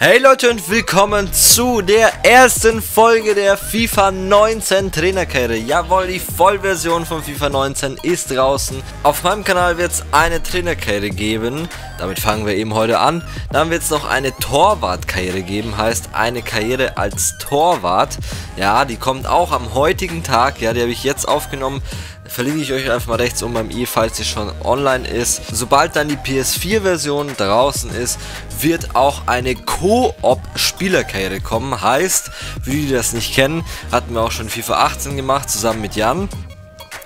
Hey Leute und willkommen zu der ersten Folge der FIFA 19 Trainerkarriere. Jawohl, die Vollversion von FIFA 19 ist draußen. Auf meinem Kanal wird es eine Trainerkarriere geben. Damit fangen wir eben heute an. Dann wird es noch eine Torwartkarriere geben, heißt eine Karriere als Torwart. Ja, die kommt auch am heutigen Tag. Ja, die habe ich jetzt aufgenommen verlinke ich euch einfach mal rechts oben beim i, falls sie schon online ist. Sobald dann die PS4-Version draußen ist, wird auch eine Co-op-Spielerkarriere kommen. Heißt, für die, das nicht kennen, hatten wir auch schon FIFA 18 gemacht, zusammen mit Jan.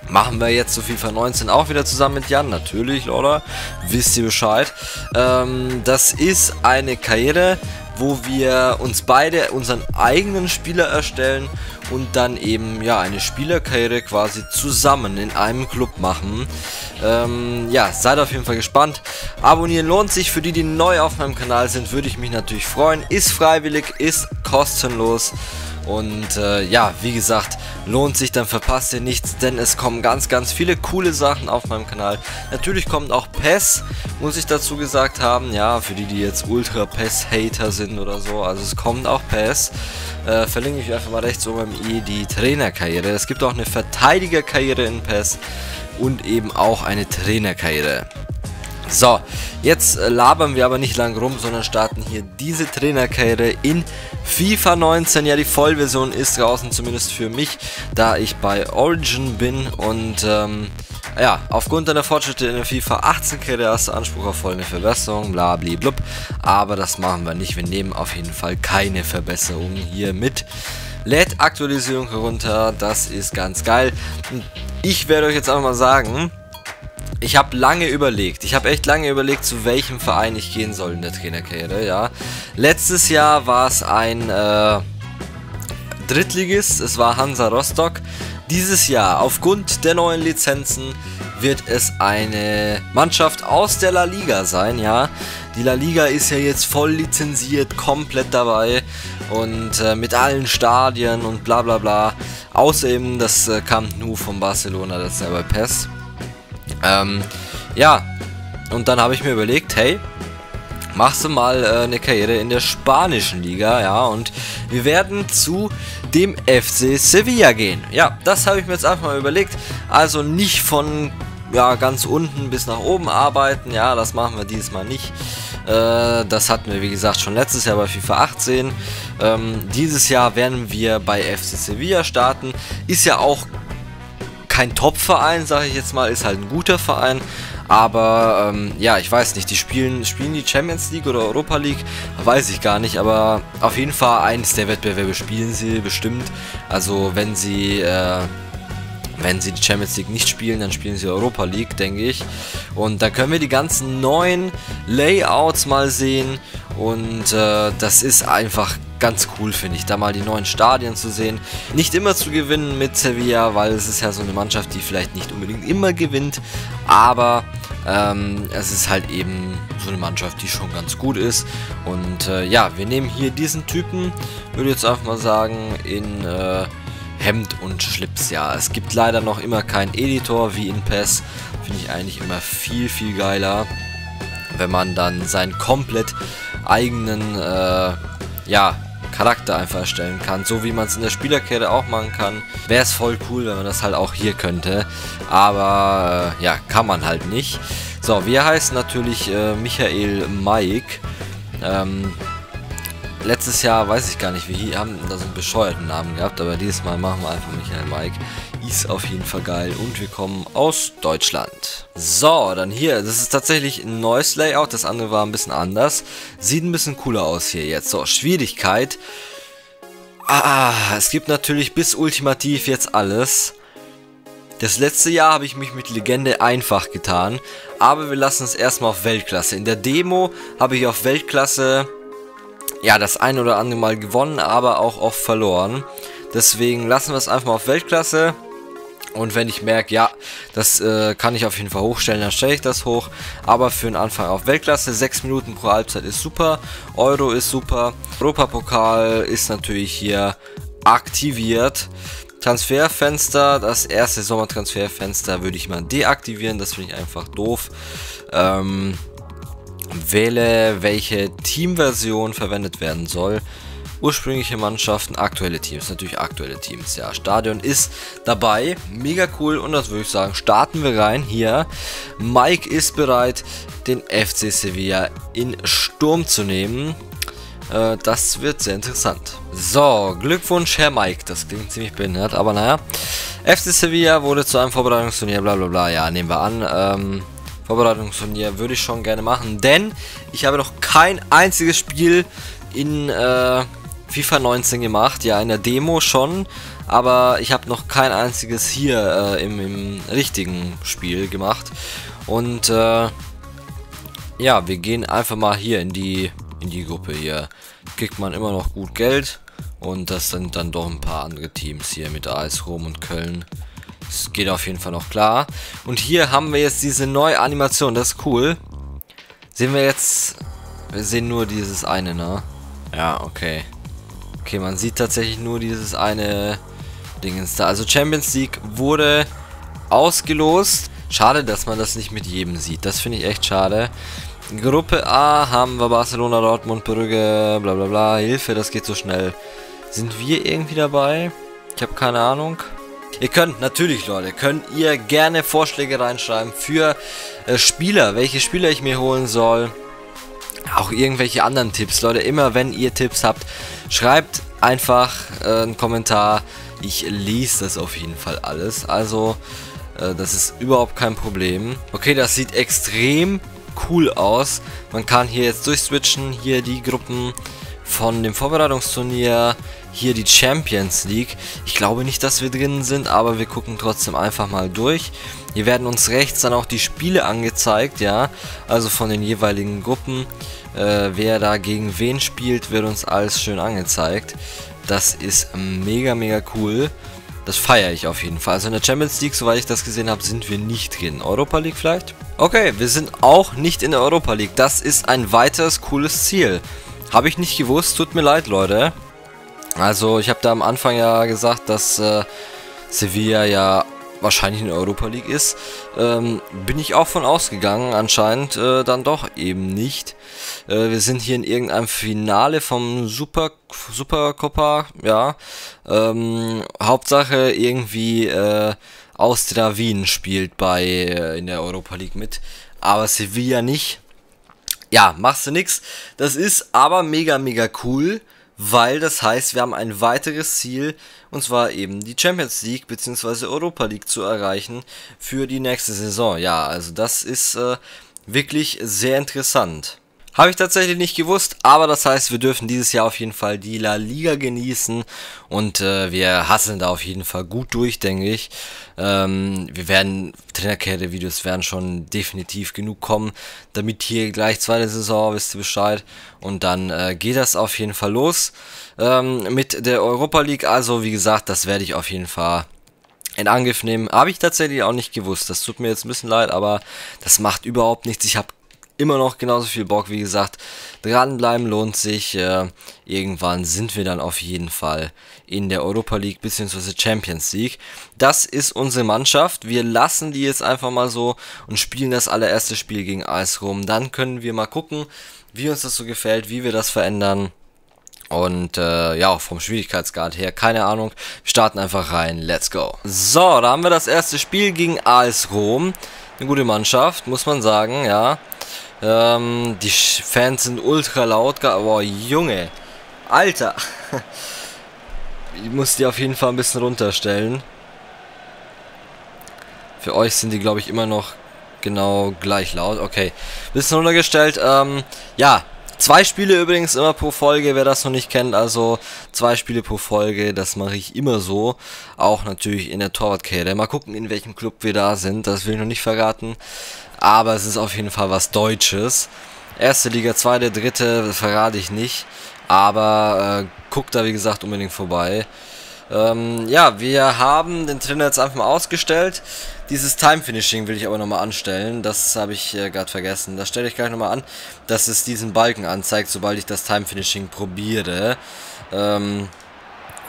Machen wir jetzt zu FIFA 19 auch wieder zusammen mit Jan, natürlich, oder? Wisst ihr Bescheid. Ähm, das ist eine Karriere, wo wir uns beide unseren eigenen Spieler erstellen und dann eben ja eine Spielerkarriere quasi zusammen in einem Club machen. Ähm, ja, seid auf jeden Fall gespannt. Abonnieren lohnt sich. Für die, die neu auf meinem Kanal sind, würde ich mich natürlich freuen. Ist freiwillig, ist kostenlos. Und äh, ja, wie gesagt, lohnt sich, dann verpasst ihr nichts, denn es kommen ganz, ganz viele coole Sachen auf meinem Kanal. Natürlich kommt auch PES, muss ich dazu gesagt haben, ja, für die, die jetzt Ultra PES-Hater sind oder so, also es kommt auch PES. Äh, verlinke ich einfach mal rechts oben im i die Trainerkarriere. Es gibt auch eine Verteidigerkarriere in PES und eben auch eine Trainerkarriere. So, jetzt äh, labern wir aber nicht lang rum, sondern starten hier diese Trainerkarriere in FIFA 19. Ja, die Vollversion ist draußen, zumindest für mich, da ich bei Origin bin und ähm, ja, aufgrund deiner Fortschritte in der FIFA 18 Karriere hast du Anspruch auf volle Verbesserung, bla blub. Aber das machen wir nicht, wir nehmen auf jeden Fall keine Verbesserungen hier mit. Lädt Aktualisierung herunter, das ist ganz geil. Ich werde euch jetzt einfach mal sagen, ich habe lange überlegt. Ich habe echt lange überlegt, zu welchem Verein ich gehen soll in der Trainerkarriere, ja. Letztes Jahr war es ein äh, Drittligist, es war Hansa Rostock. Dieses Jahr, aufgrund der neuen Lizenzen, wird es eine Mannschaft aus der La Liga sein, ja. Die La Liga ist ja jetzt voll lizenziert, komplett dabei und äh, mit allen Stadien und bla bla bla. Außer eben das äh, Camp Nou von Barcelona, das ist ja bei PES. Ähm, ja, und dann habe ich mir überlegt, hey, machst du mal äh, eine Karriere in der spanischen Liga, ja, und wir werden zu dem FC Sevilla gehen. Ja, das habe ich mir jetzt einfach mal überlegt. Also nicht von ja, ganz unten bis nach oben arbeiten, ja, das machen wir dieses Mal nicht. Äh, das hatten wir, wie gesagt, schon letztes Jahr bei FIFA 18. Ähm, dieses Jahr werden wir bei FC Sevilla starten. Ist ja auch kein Top-Verein, sage ich jetzt mal, ist halt ein guter Verein. Aber ähm, ja, ich weiß nicht, die spielen, spielen die Champions League oder Europa League, weiß ich gar nicht. Aber auf jeden Fall eines der Wettbewerbe spielen sie bestimmt. Also wenn sie äh, wenn sie die Champions League nicht spielen, dann spielen sie Europa League, denke ich. Und da können wir die ganzen neuen Layouts mal sehen. Und äh, das ist einfach ganz cool, finde ich, da mal die neuen Stadien zu sehen. Nicht immer zu gewinnen mit Sevilla, weil es ist ja so eine Mannschaft, die vielleicht nicht unbedingt immer gewinnt. Aber ähm, es ist halt eben so eine Mannschaft, die schon ganz gut ist. Und äh, ja, wir nehmen hier diesen Typen, würde jetzt einfach mal sagen, in... Äh, Hemd und Schlips. Ja, es gibt leider noch immer keinen Editor wie in PES. Finde ich eigentlich immer viel, viel geiler, wenn man dann seinen komplett eigenen, äh, ja, Charakter einfach erstellen kann, so wie man es in der Spielerkette auch machen kann. Wäre es voll cool, wenn man das halt auch hier könnte, aber äh, ja, kann man halt nicht. So, wir heißen natürlich äh, Michael Mike. Ähm, letztes Jahr, weiß ich gar nicht, wir haben da so einen bescheuerten Namen gehabt, aber dieses Mal machen wir einfach Michael Mike. Ist auf jeden Fall geil und wir kommen aus Deutschland. So, dann hier, das ist tatsächlich ein neues Layout, das andere war ein bisschen anders. Sieht ein bisschen cooler aus hier jetzt. So, Schwierigkeit. Ah, es gibt natürlich bis ultimativ jetzt alles. Das letzte Jahr habe ich mich mit Legende einfach getan, aber wir lassen es erstmal auf Weltklasse. In der Demo habe ich auf Weltklasse ja, das ein oder andere Mal gewonnen, aber auch oft verloren. Deswegen lassen wir es einfach mal auf Weltklasse. Und wenn ich merke, ja, das äh, kann ich auf jeden Fall hochstellen, dann stelle ich das hoch. Aber für den Anfang auf Weltklasse, 6 Minuten pro Halbzeit ist super. Euro ist super. Europapokal ist natürlich hier aktiviert. Transferfenster, das erste Sommertransferfenster würde ich mal deaktivieren. Das finde ich einfach doof. Ähm, Wähle, welche Teamversion verwendet werden soll. Ursprüngliche Mannschaften, aktuelle Teams, natürlich aktuelle Teams. Ja, Stadion ist dabei, mega cool und das würde ich sagen, starten wir rein hier. Mike ist bereit, den FC Sevilla in Sturm zu nehmen. Äh, das wird sehr interessant. So, Glückwunsch Herr Mike, das klingt ziemlich behindert, aber naja. FC Sevilla wurde zu einem Vorbereitungsturnier, bla bla bla, ja, nehmen wir an. Ähm, Vorbereitungsturnier würde ich schon gerne machen, denn ich habe noch kein einziges Spiel in äh, FIFA 19 gemacht. Ja, in der Demo schon, aber ich habe noch kein einziges hier äh, im, im, richtigen Spiel gemacht. Und äh, ja, wir gehen einfach mal hier in die, in die Gruppe hier. Kriegt man immer noch gut Geld. Und das sind dann doch ein paar andere Teams hier mit AS Rom und Köln. Das geht auf jeden Fall noch klar. Und hier haben wir jetzt diese neue Animation. Das ist cool. Sehen wir jetzt... Wir sehen nur dieses eine, ne? Ja, okay. Okay, man sieht tatsächlich nur dieses eine Dingens da. Also Champions League wurde ausgelost. Schade, dass man das nicht mit jedem sieht. Das finde ich echt schade. Gruppe A haben wir Barcelona, Dortmund, Brügge, bla bla bla. Hilfe, das geht so schnell. Sind wir irgendwie dabei? Ich habe keine Ahnung. Ihr könnt natürlich, Leute, könnt ihr gerne Vorschläge reinschreiben für äh, Spieler, welche Spieler ich mir holen soll. Auch irgendwelche anderen Tipps, Leute. Immer wenn ihr Tipps habt, Schreibt einfach äh, einen Kommentar. Ich lese das auf jeden Fall alles. Also, äh, das ist überhaupt kein Problem. Okay, das sieht extrem cool aus. Man kann hier jetzt durchswitchen. Hier die Gruppen von dem Vorbereitungsturnier. Hier die Champions League. Ich glaube nicht, dass wir drin sind, aber wir gucken trotzdem einfach mal durch. Hier werden uns rechts dann auch die Spiele angezeigt, ja. Also von den jeweiligen Gruppen. Äh, wer da gegen wen spielt, wird uns alles schön angezeigt. Das ist mega, mega cool. Das feiere ich auf jeden Fall. Also in der Champions League, soweit ich das gesehen habe, sind wir nicht drin. Europa League vielleicht? Okay, wir sind auch nicht in der Europa League. Das ist ein weiteres cooles Ziel. Habe ich nicht gewusst, tut mir leid, Leute. Also ich habe da am Anfang ja gesagt, dass äh, Sevilla ja wahrscheinlich in der Europa League ist, ähm, bin ich auch von ausgegangen, anscheinend äh, dann doch eben nicht. Äh, wir sind hier in irgendeinem Finale vom Super Supercopa, ja. Ähm, Hauptsache irgendwie äh, Austria Wien spielt bei äh, in der Europa League mit, aber Sevilla nicht. Ja, machst du nix. Das ist aber mega, mega cool weil das heißt, wir haben ein weiteres Ziel, und zwar eben die Champions League bzw. Europa League zu erreichen für die nächste Saison. Ja, also das ist äh, wirklich sehr interessant. Habe ich tatsächlich nicht gewusst, aber das heißt, wir dürfen dieses Jahr auf jeden Fall die La Liga genießen und äh, wir hasseln da auf jeden Fall gut durch, denke ich. Ähm, wir werden, Trainerkette-Videos werden schon definitiv genug kommen, damit hier gleich zweite Saison, wisst ihr Bescheid. Und dann äh, geht das auf jeden Fall los ähm, mit der Europa League. Also wie gesagt, das werde ich auf jeden Fall in Angriff nehmen. Habe ich tatsächlich auch nicht gewusst. Das tut mir jetzt ein bisschen leid, aber das macht überhaupt nichts. Ich habe immer noch genauso viel Bock. Wie gesagt, dranbleiben lohnt sich. Äh, irgendwann sind wir dann auf jeden Fall in der Europa League bzw. Champions League. Das ist unsere Mannschaft. Wir lassen die jetzt einfach mal so und spielen das allererste Spiel gegen AS Rom. Dann können wir mal gucken, wie uns das so gefällt, wie wir das verändern. Und äh, ja, vom Schwierigkeitsgrad her, keine Ahnung. Wir starten einfach rein. Let's go. So, da haben wir das erste Spiel gegen AS Rom. Eine gute Mannschaft, muss man sagen, ja. Ähm, die Fans sind ultra laut. Boah, Junge. Alter. Ich muss die auf jeden Fall ein bisschen runterstellen. Für euch sind die, glaube ich, immer noch genau gleich laut. Okay. Bisschen runtergestellt. Ähm, ja. Zwei Spiele übrigens immer pro Folge, wer das noch nicht kennt. Also zwei Spiele pro Folge, das mache ich immer so. Auch natürlich in der Torwartkette. Mal gucken, in welchem Club wir da sind. Das will ich noch nicht verraten aber es ist auf jeden Fall was Deutsches. Erste Liga, zweite, dritte, verrate ich nicht, aber äh, guckt da wie gesagt unbedingt vorbei. Ähm, ja, wir haben den Trainer jetzt einfach mal ausgestellt. Dieses Time Finishing will ich aber nochmal anstellen. Das habe ich äh, gerade vergessen. Das stelle ich gleich nochmal an, dass es diesen Balken anzeigt, sobald ich das Time Finishing probiere. Ähm,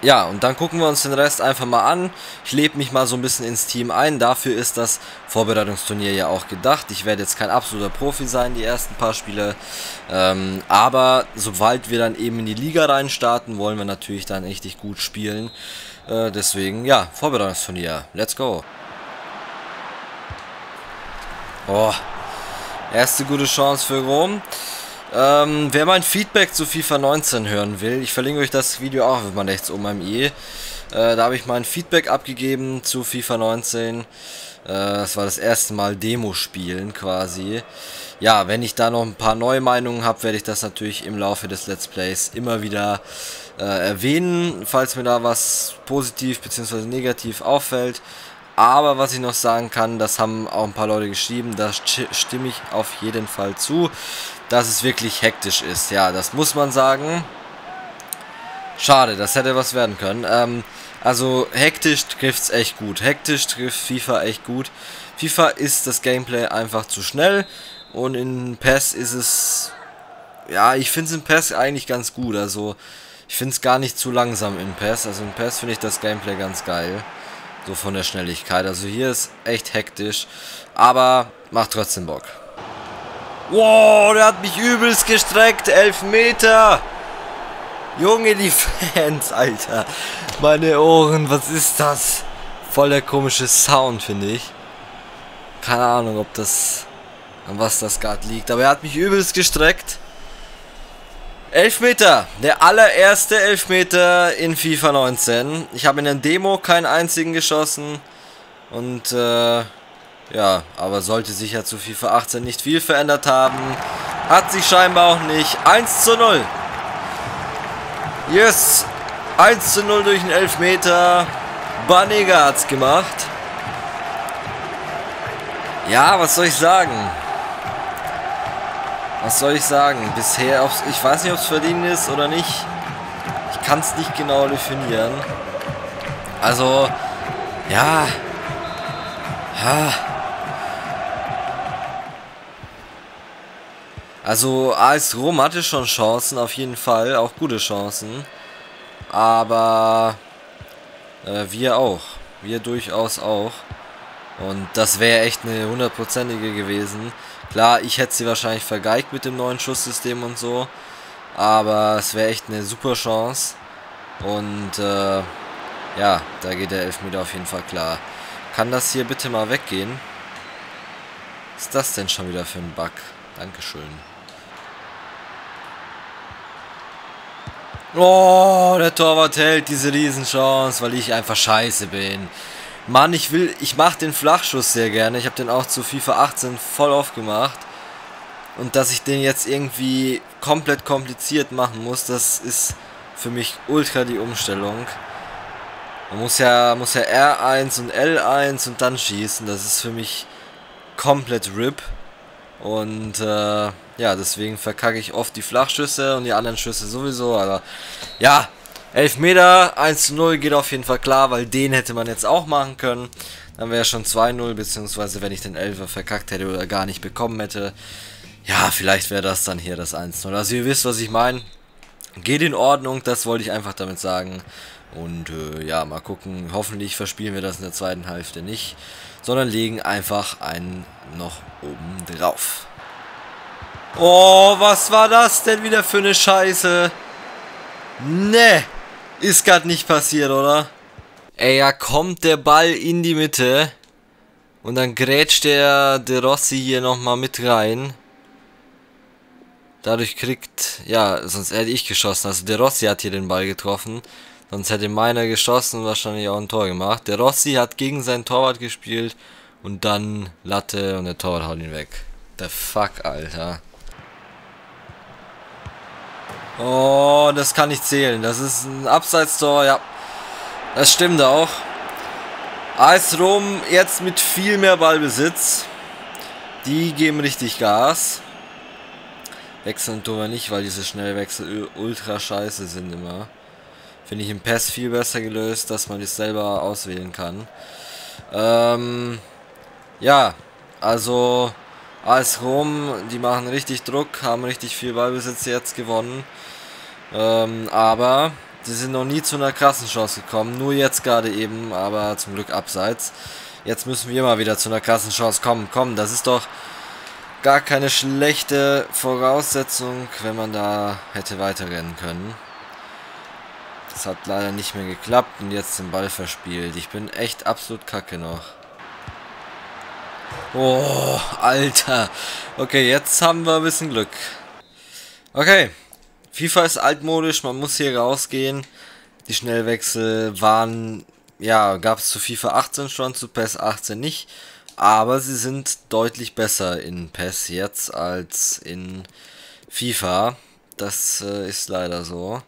ja, und dann gucken wir uns den Rest einfach mal an. Ich lebe mich mal so ein bisschen ins Team ein. Dafür ist das Vorbereitungsturnier ja auch gedacht. Ich werde jetzt kein absoluter Profi sein, die ersten paar Spiele. Ähm, aber sobald wir dann eben in die Liga reinstarten, wollen wir natürlich dann richtig gut spielen. Äh, deswegen, ja, Vorbereitungsturnier. Let's go. Oh, erste gute Chance für Rom. Ähm, wer mein Feedback zu FIFA 19 hören will, ich verlinke euch das Video auch, wenn man rechts oben am i. Äh, da habe ich mein Feedback abgegeben zu FIFA 19. Äh, das war das erste Mal Demo spielen quasi. Ja, wenn ich da noch ein paar neue Meinungen habe, werde ich das natürlich im Laufe des Let's Plays immer wieder äh, erwähnen, falls mir da was positiv bzw. negativ auffällt. Aber was ich noch sagen kann, das haben auch ein paar Leute geschrieben, da stimme ich auf jeden Fall zu dass es wirklich hektisch ist. Ja, das muss man sagen. Schade, das hätte was werden können. Ähm, also hektisch trifft es echt gut. Hektisch trifft FIFA echt gut. FIFA ist das Gameplay einfach zu schnell und in PES ist es... Ja, ich finde es in PES eigentlich ganz gut. Also ich finde es gar nicht zu langsam in PES. Also in PES finde ich das Gameplay ganz geil. So von der Schnelligkeit. Also hier ist echt hektisch. Aber macht trotzdem Bock. Wow, der hat mich übelst gestreckt. Elf Meter. Junge, die Fans, Alter. Meine Ohren, was ist das? Voll der komische Sound, finde ich. Keine Ahnung, ob das... An was das gerade liegt. Aber er hat mich übelst gestreckt. Elfmeter. Der allererste Elfmeter in FIFA 19. Ich habe in der Demo keinen einzigen geschossen. Und, äh... Ja, aber sollte sich ja zu FIFA 18 nicht viel verändert haben. Hat sich scheinbar auch nicht. 1 zu 0. Yes. 1 zu 0 durch den Elfmeter. Banega hat's gemacht. Ja, was soll ich sagen? Was soll ich sagen? Bisher, ich weiß nicht, ob es verdient ist oder nicht. Ich kann es nicht genau definieren. Also, ja. Ha. Also AS Rom hatte schon Chancen, auf jeden Fall, auch gute Chancen. Aber äh, wir auch. Wir durchaus auch. Und das wäre echt eine hundertprozentige gewesen. Klar, ich hätte sie wahrscheinlich vergeigt mit dem neuen Schusssystem und so. Aber es wäre echt eine super Chance. Und äh, ja, da geht der Elfmeter auf jeden Fall klar. Kann das hier bitte mal weggehen? Was ist das denn schon wieder für ein Bug? Dankeschön. Oh, der Torwart hält diese Riesenchance, weil ich einfach scheiße bin. Mann, ich will, ich mache den Flachschuss sehr gerne. Ich habe den auch zu FIFA 18 voll aufgemacht. Und dass ich den jetzt irgendwie komplett kompliziert machen muss, das ist für mich ultra die Umstellung. Man muss ja, muss ja R1 und L1 und dann schießen. Das ist für mich komplett RIP. Und äh, ja, deswegen verkacke ich oft die Flachschüsse und die anderen Schüsse sowieso. Aber ja, 11 Meter, 1 zu 0 geht auf jeden Fall klar, weil den hätte man jetzt auch machen können. Dann wäre schon 2-0, beziehungsweise wenn ich den 11er verkackt hätte oder gar nicht bekommen hätte. Ja, vielleicht wäre das dann hier das 1-0. Also ihr wisst, was ich meine. Geht in Ordnung, das wollte ich einfach damit sagen. Und äh, ja, mal gucken. Hoffentlich verspielen wir das in der zweiten Hälfte nicht, sondern legen einfach einen noch oben drauf. Oh, was war das denn wieder für eine Scheiße? Ne, ist gerade nicht passiert, oder? Ey, ja, kommt der Ball in die Mitte. Und dann grätscht der De Rossi hier nochmal mit rein. Dadurch kriegt, ja, sonst hätte ich geschossen. Also De Rossi hat hier den Ball getroffen. Sonst hätte meiner geschossen und wahrscheinlich auch ein Tor gemacht. Der Rossi hat gegen seinen Torwart gespielt und dann Latte und der Torwart haut ihn weg. The fuck, Alter. Oh, das kann nicht zählen. Das ist ein Abseitstor, ja. Das stimmt auch. AS Rom jetzt mit viel mehr Ballbesitz. Die geben richtig Gas. Wechseln tun wir nicht, weil diese Schnellwechsel ultra scheiße sind immer. Finde ich im PES viel besser gelöst, dass man das selber auswählen kann. Ähm, ja, also AS Rom, die machen richtig Druck, haben richtig viel Ballbesitz jetzt gewonnen. Ähm, aber Sie sind noch nie zu einer krassen Chance gekommen. Nur jetzt gerade eben, aber zum Glück abseits. Jetzt müssen wir mal wieder zu einer krassen Chance kommen. Komm, das ist doch gar keine schlechte Voraussetzung, wenn man da hätte weiterrennen können. Das hat leider nicht mehr geklappt und jetzt den Ball verspielt. Ich bin echt absolut kacke noch. Oh, Alter. Okay, jetzt haben wir ein bisschen Glück. Okay. FIFA ist altmodisch, man muss hier rausgehen. Die Schnellwechsel waren, ja, gab es zu FIFA 18 schon, zu PES 18 nicht. Aber sie sind deutlich besser in PES jetzt als in FIFA. Das äh, ist leider so.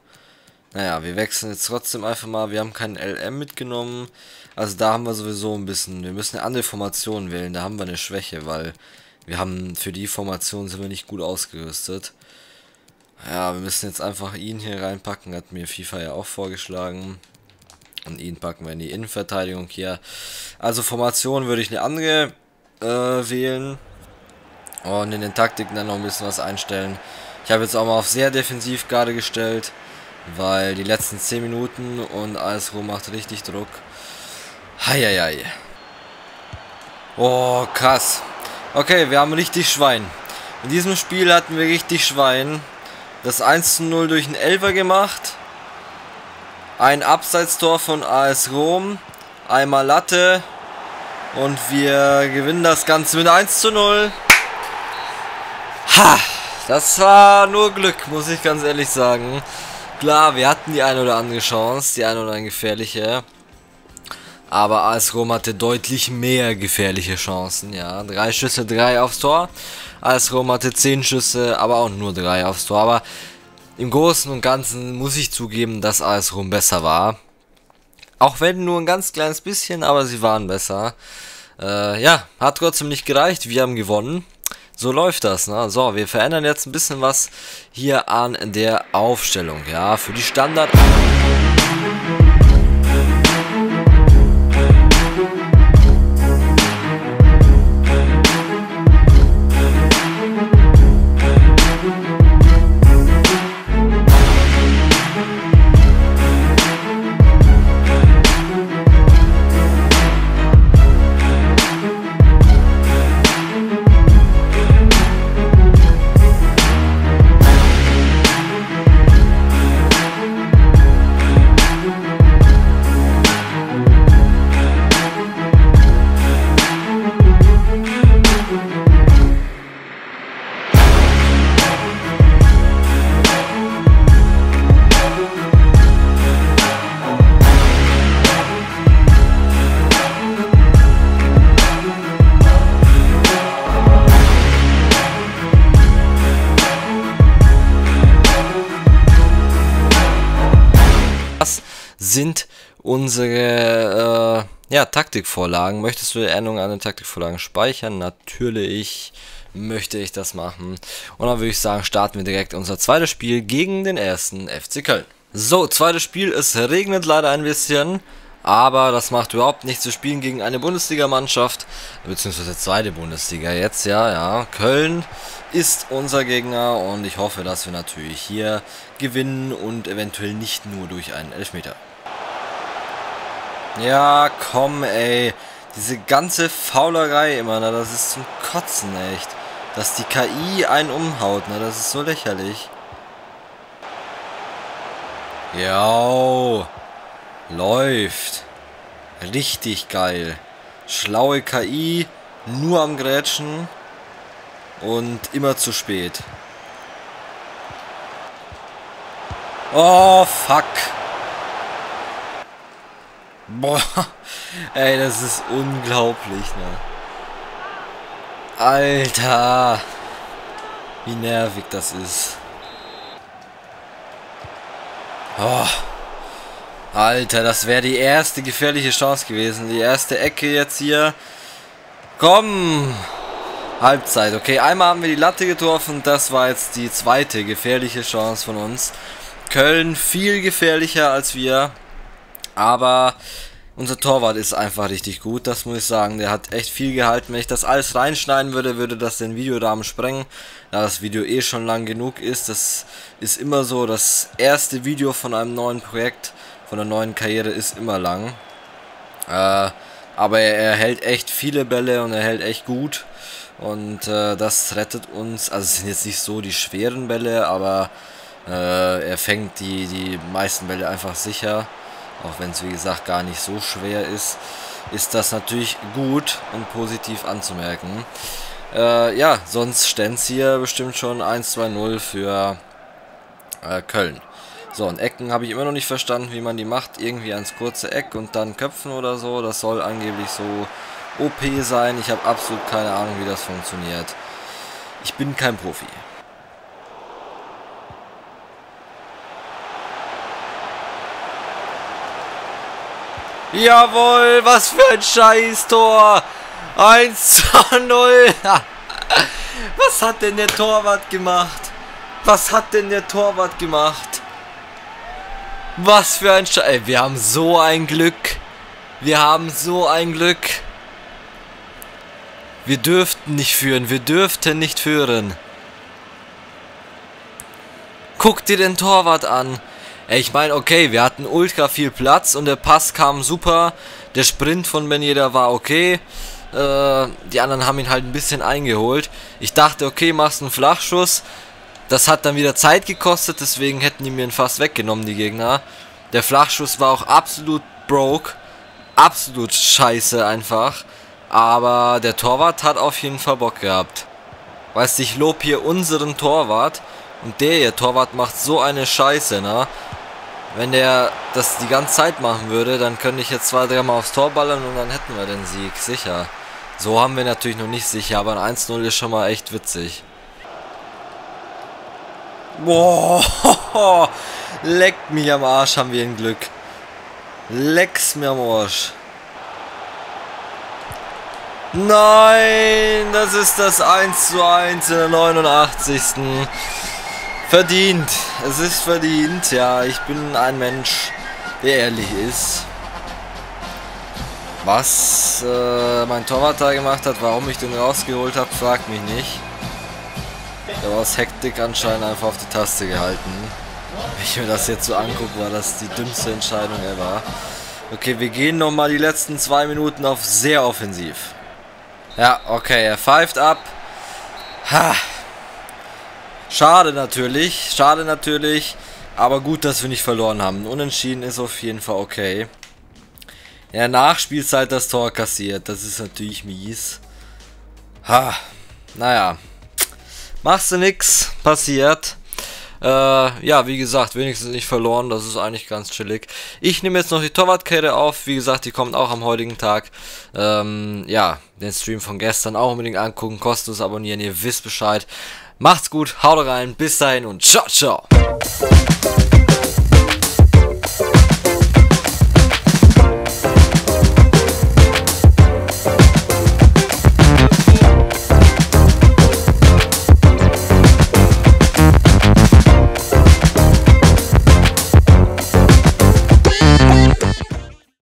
Naja, wir wechseln jetzt trotzdem einfach mal. Wir haben keinen LM mitgenommen. Also da haben wir sowieso ein bisschen... Wir müssen eine andere Formation wählen. Da haben wir eine Schwäche, weil wir haben für die Formation sind wir nicht gut ausgerüstet. Ja, wir müssen jetzt einfach ihn hier reinpacken. Hat mir FIFA ja auch vorgeschlagen. Und ihn packen wir in die Innenverteidigung hier. Also Formation würde ich eine andere äh, wählen. Und in den Taktiken dann noch ein bisschen was einstellen. Ich habe jetzt auch mal auf sehr defensiv gerade gestellt. Weil die letzten 10 Minuten und alles rum macht richtig Druck. Heieiei. Oh, krass. Okay, wir haben richtig Schwein. In diesem Spiel hatten wir richtig Schwein. Das 1 zu 0 durch einen Elfer gemacht. Ein Abseitstor von AS Rom. Einmal Latte. Und wir gewinnen das Ganze mit 1 zu 0. Ha! Das war nur Glück, muss ich ganz ehrlich sagen. Klar, wir hatten die eine oder andere Chance, die eine oder andere gefährliche. Aber AS Rom hatte deutlich mehr gefährliche Chancen, ja. Drei Schüsse, drei aufs Tor. AS Rom hatte zehn Schüsse, aber auch nur drei aufs Tor. Aber im Großen und Ganzen muss ich zugeben, dass AS Rom besser war. Auch wenn nur ein ganz kleines bisschen, aber sie waren besser. Äh, ja, hat trotzdem nicht gereicht. Wir haben gewonnen. So läuft das, ne? So, wir verändern jetzt ein bisschen was hier an der Aufstellung, ja, für die Standard... unsere äh, ja, Taktikvorlagen. Möchtest du die Änderungen an den Taktikvorlagen speichern? Natürlich möchte ich das machen. Und dann würde ich sagen, starten wir direkt unser zweites Spiel gegen den ersten FC Köln. So, zweites Spiel. Es regnet leider ein bisschen. Aber das macht überhaupt nichts. zu spielen gegen eine Bundesligamannschaft, beziehungsweise zweite Bundesliga jetzt, ja, ja. Köln ist unser Gegner und ich hoffe, dass wir natürlich hier gewinnen und eventuell nicht nur durch einen Elfmeter. Ja, komm, ey. Diese ganze Faulerei immer, na, das ist zum Kotzen, echt. Dass die KI einen umhaut, na, das ist so lächerlich. Ja, läuft. Richtig geil. Schlaue KI, nur am Grätschen und immer zu spät. Oh, fuck. Boah, ey, das ist unglaublich, ne? Alter, wie nervig das ist. Oh, Alter, das wäre die erste gefährliche Chance gewesen. Die erste Ecke jetzt hier. Komm! Halbzeit. Okay, einmal haben wir die Latte getroffen. Das war jetzt die zweite gefährliche Chance von uns. Köln viel gefährlicher als wir. Aber Unser Torwart ist einfach richtig gut, das muss ich sagen. Der hat echt viel gehalten. Wenn ich das alles reinschneiden würde, würde das den Videorahmen sprengen. Da das Video eh schon lang genug ist. Das ist immer so, das erste Video von einem neuen Projekt, von einer neuen Karriere ist immer lang. Äh, aber er, hält echt viele Bälle und er hält echt gut. Und äh, das rettet uns. Also es sind jetzt nicht so die schweren Bälle, aber äh, er fängt die, die meisten Bälle einfach sicher auch wenn es wie gesagt gar nicht so schwer ist, ist das natürlich gut und positiv anzumerken. Äh, ja, sonst ständ hier bestimmt schon 1-2-0 für äh, Köln. So, und Ecken habe ich immer noch nicht verstanden, wie man die macht. Irgendwie ans kurze Eck und dann köpfen oder so. Das soll angeblich so OP sein. Ich habe absolut keine Ahnung, wie das funktioniert. Ich bin kein Profi. Jawohl, was für ein Scheiß-Tor. 1 zu 0. Was hat denn der Torwart gemacht? Was hat denn der Torwart gemacht? Was für ein Scheiß. Wir haben so ein Glück. Wir haben so ein Glück. Wir dürften nicht führen. Wir dürften nicht führen. Guck dir den Torwart an. Ich meine, okay, wir hatten ultra viel Platz und der Pass kam super. Der Sprint von Ben Yedder war okay. Äh, die anderen haben ihn halt ein bisschen eingeholt. Ich dachte, okay, machst einen Flachschuss. Das hat dann wieder Zeit gekostet, deswegen hätten die mir ihn fast weggenommen, die Gegner. Der Flachschuss war auch absolut broke. Absolut scheiße einfach. Aber der Torwart hat auf jeden Fall Bock gehabt. Weißt du, ich lob hier unseren Torwart. Und der hier, Torwart, macht so eine Scheiße, ne? Wenn der das die ganze Zeit machen würde, dann könnte ich jetzt zwei, dreimal aufs Tor ballern und dann hätten wir den Sieg, sicher. So haben wir natürlich noch nicht sicher, aber ein 1-0 ist schon mal echt witzig. Boah, leckt mich am Arsch, haben wir ein Glück. Leck's mir am Arsch. Nein, das ist das 1 zu 1 in der 89. Verdient. Es ist verdient. Ja, ich bin ein Mensch, der ehrlich ist. Was äh, mein Torwart da gemacht hat, warum ich den rausgeholt habe, fragt mich nicht. Der war aus Hektik anscheinend einfach auf die Taste gehalten. Wenn ich mir das jetzt so angucke, war das die dümmste Entscheidung ever. Okay, wir gehen nochmal die letzten zwei Minuten auf sehr offensiv. Ja, okay, er pfeift ab. Ha, Schade natürlich, schade natürlich. Aber gut, dass wir nicht verloren haben. Unentschieden ist auf jeden Fall okay. Ja, Nachspielzeit das Tor kassiert. Das ist natürlich mies. Ha, naja. Machst du nix, passiert. Äh, ja, wie gesagt, wenigstens nicht verloren, das ist eigentlich ganz chillig. Ich nehme jetzt noch die Torwartkette auf, wie gesagt, die kommt auch am heutigen Tag. Ähm, ja, den Stream von gestern auch unbedingt angucken, kostenlos abonnieren, ihr wisst Bescheid. Macht's gut, haut rein, bis dahin und ciao, ciao.